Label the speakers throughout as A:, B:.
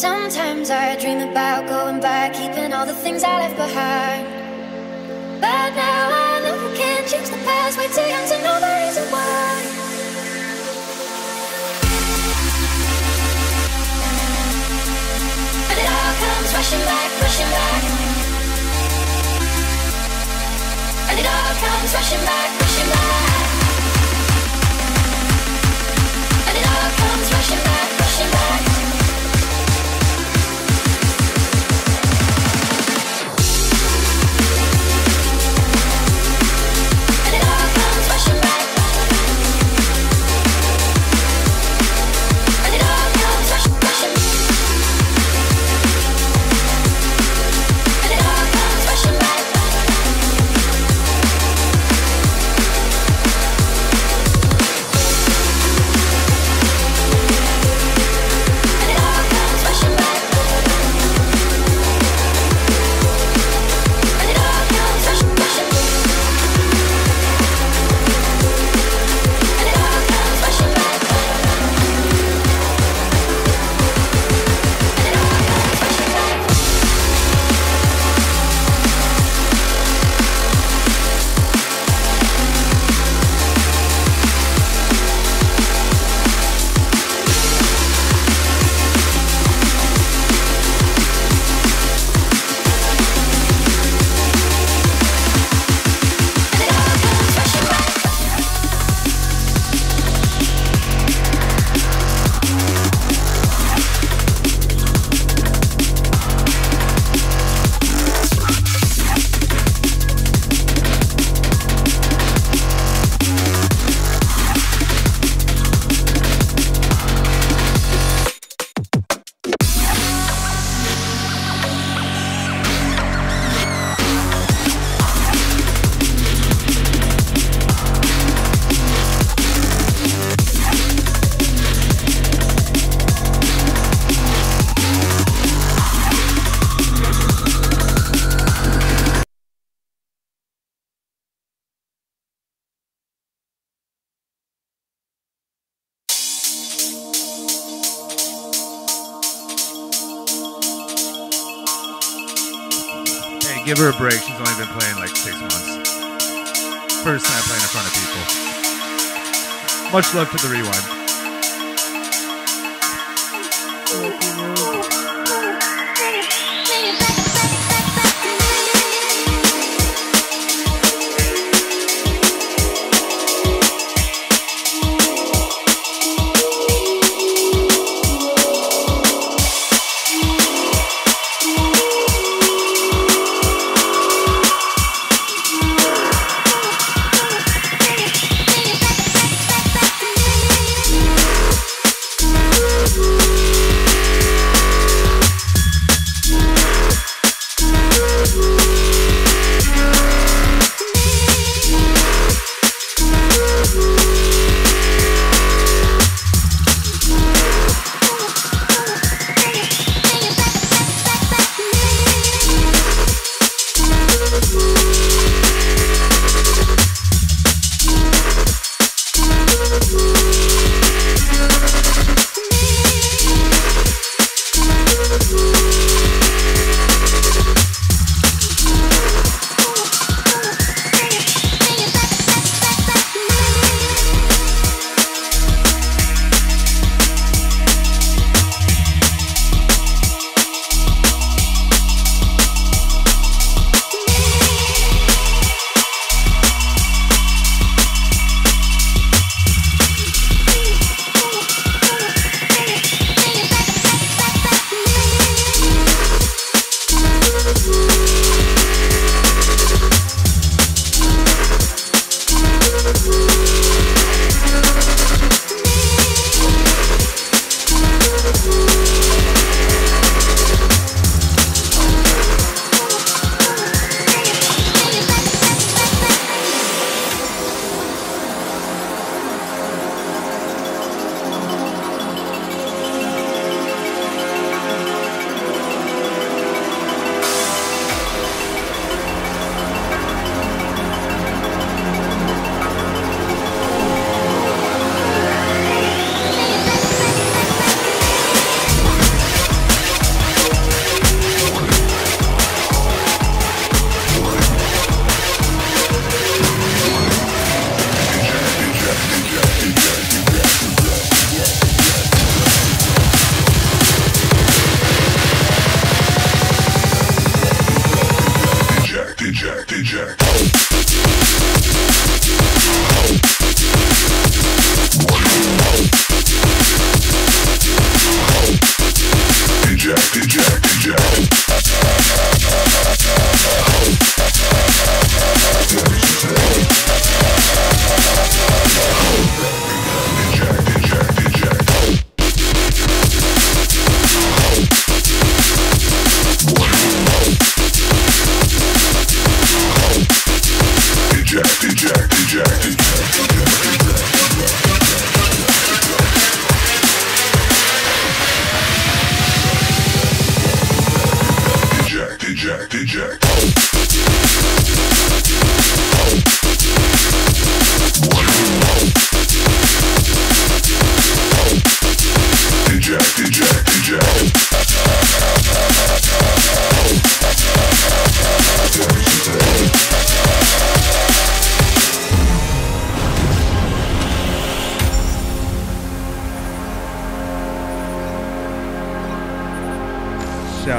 A: Sometimes I dream about going back, keeping all the things I left behind. But now I know I can't change the past. Way too young to know the reason why. And it all comes rushing back, rushing back. And it all comes rushing back, rushing back. And it all comes rushing back, rushing back.
B: Her a break. She's only been playing like six months. First time playing in front of people. Much love to the rewind.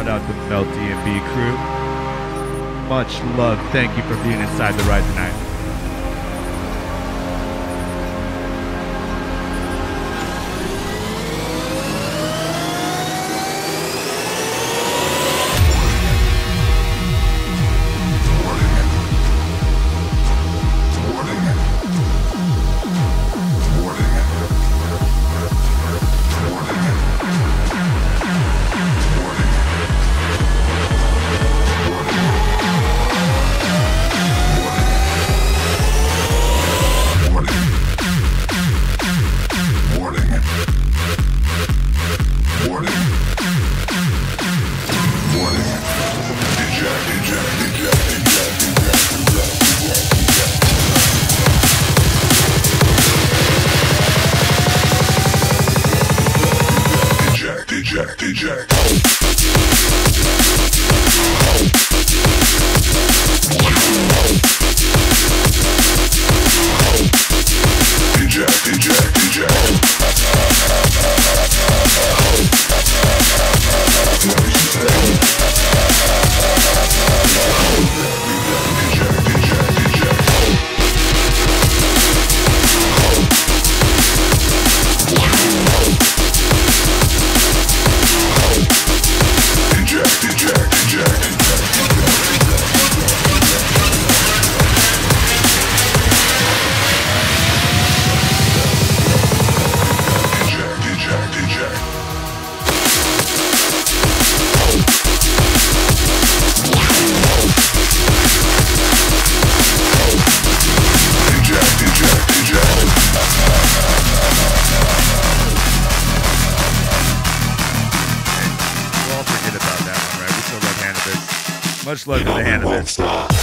B: Shout out to Mel D&B crew. Much love. Thank you for being inside the ride tonight. Much love to the Hannibus.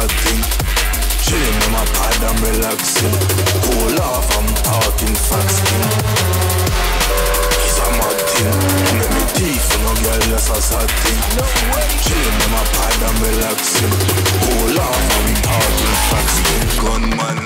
C: That's thing. Chilling in my pad, I'm relaxing. Cool off, I'm talking facts, king. He's a mad thing. Don't me thief for no girl, that's a sad thing. Chilling in my pad, I'm relaxing. Cool off, I'm talking facts, king. Gunman.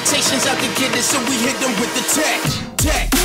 D: Expectations out to get it, so we hit them with the tech. Tech.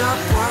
E: up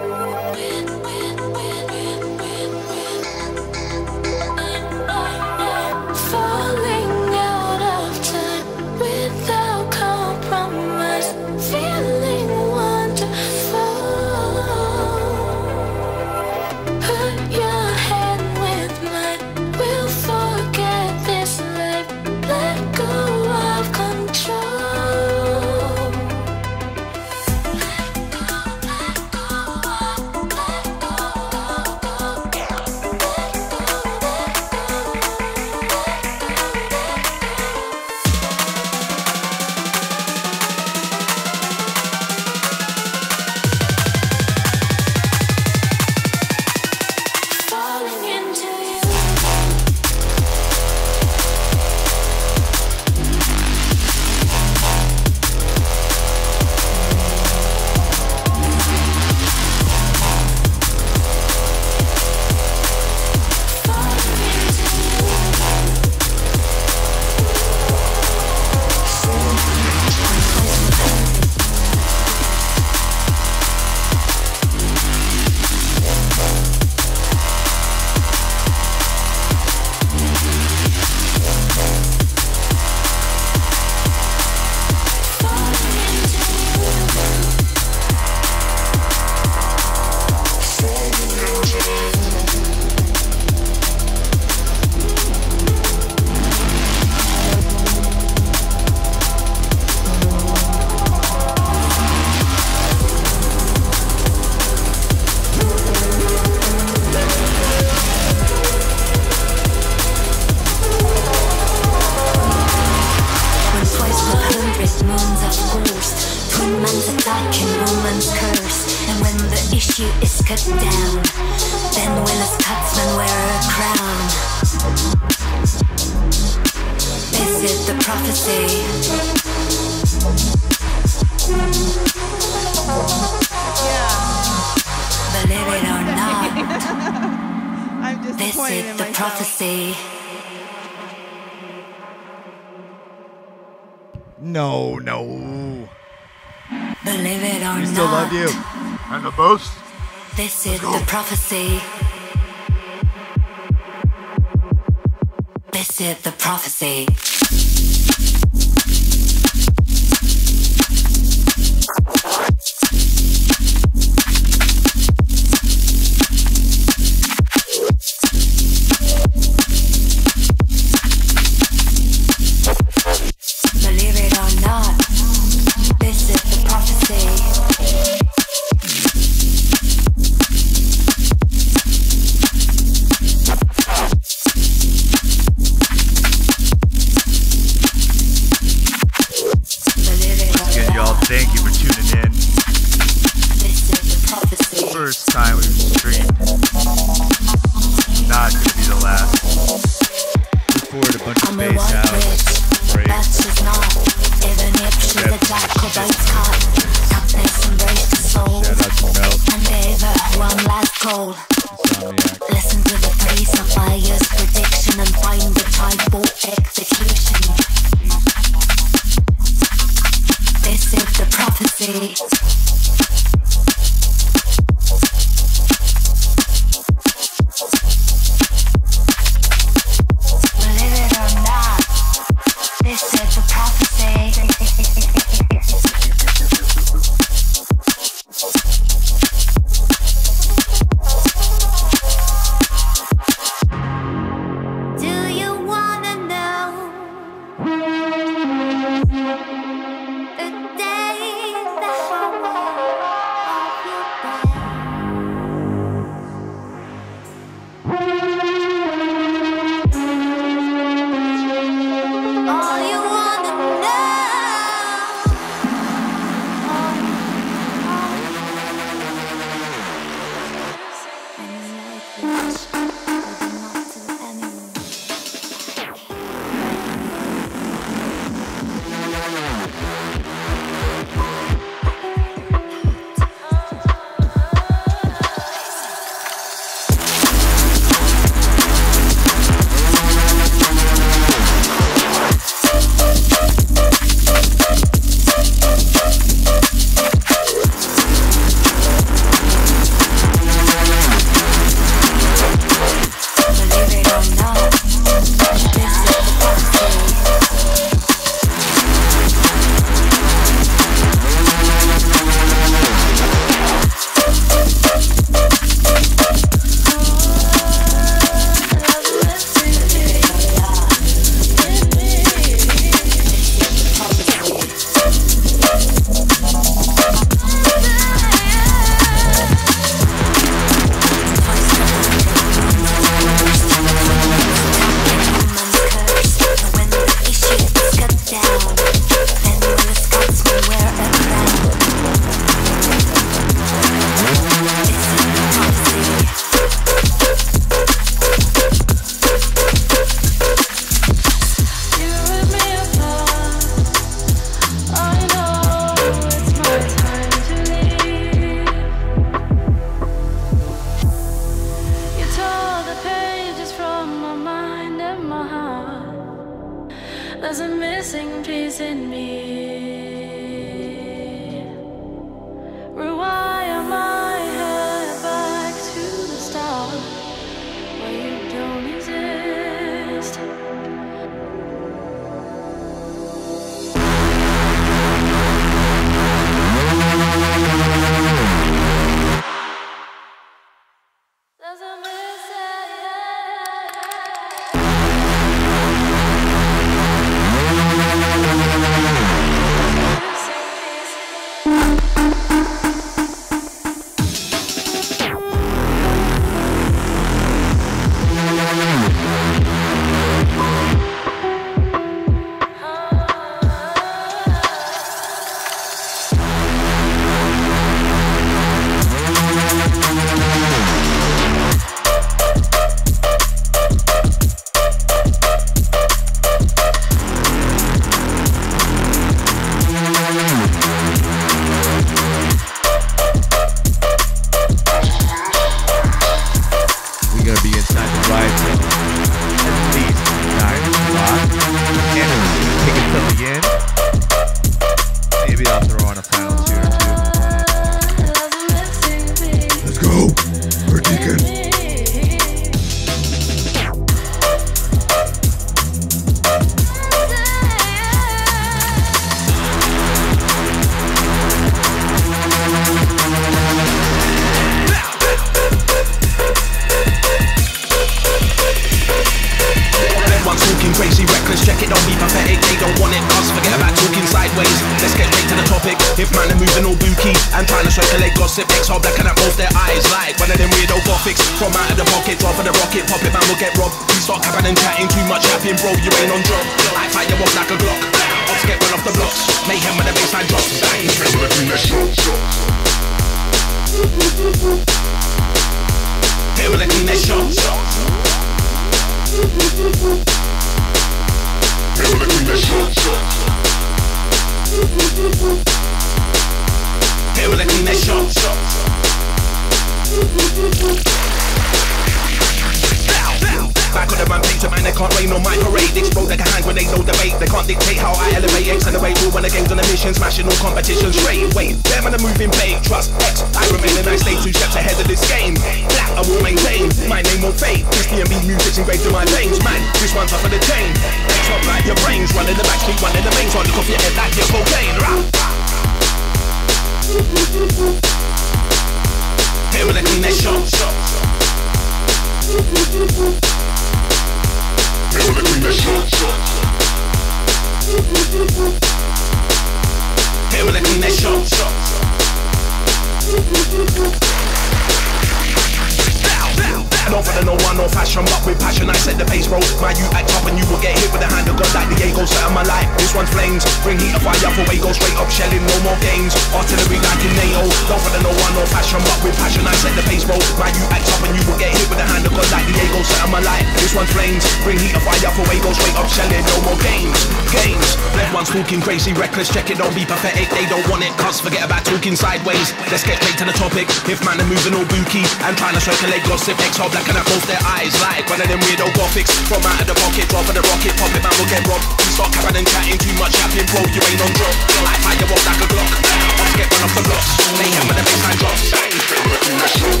F: set the pace, bro. My you act up and you will get hit with the hand of God like Diego set on my life. This one's flames, bring heat of fire for go straight up shelling, no more games. Artillery like in NATO. Don't follow no one, no fashion, but with passion I set the pace, bro. My you act up and you will get hit with the hand of God like Diego set on my life. This one's flames, bring heat of fire for go straight up shelling, no more games. Games, everyone's talking crazy, reckless, check it, don't be pathetic. They don't want it, cuz forget about talking sideways. Let's get straight to the topic. If man are moving all booky and trying to circulate gossip, X hard black and I both their eyes like one of them weirdo gothics. From out of the pocket, drop of the rocket, pop it, man will get robbed. Start capping and chatting, too much yapping, bro, you ain't on drop. I fire off like a Glock. Ops get run off the blocks. Mayhem when the baseline drops. Here with a clean that shot.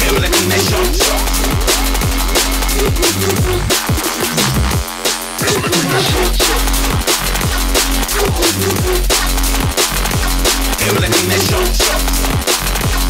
F: Here with a clean that shot. Don't do that, do that with a new rap off Trying to off whatever I want, I pop Gucci to be the tone whenever I shop Wow, and NCR got no drama Product on the whole block These man, they that they're